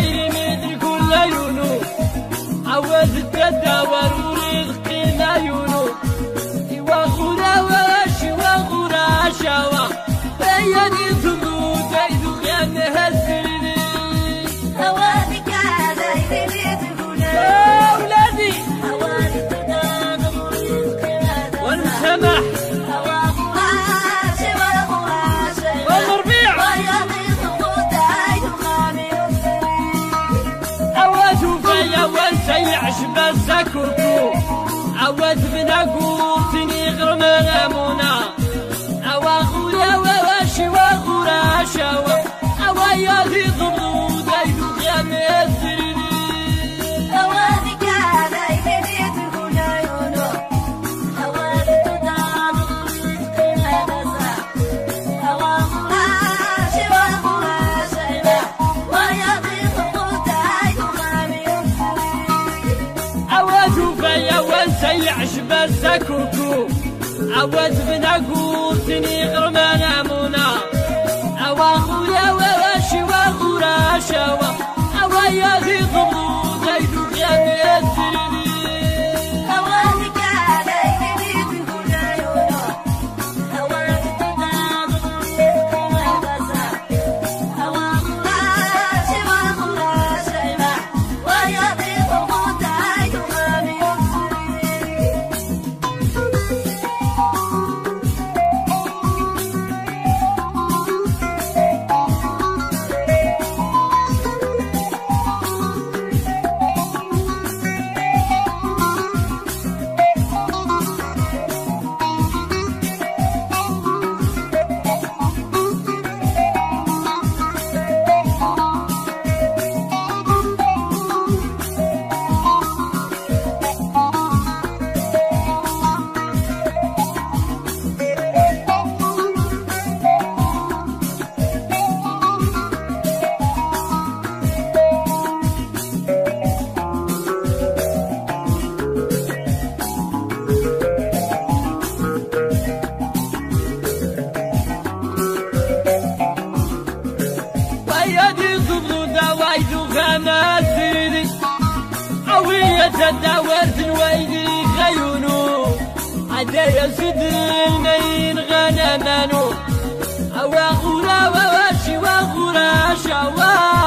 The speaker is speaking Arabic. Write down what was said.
يا مدر كل عيونه عوز التداور ورزق العيونه إوا غراوة شوا غراوة شوا يعشب السكوكو عوز بنقول تني غرمانا تداورت ويدي خيونو. عدا يسد المين غنمانو. أوا غورا وواشي وغورا شوا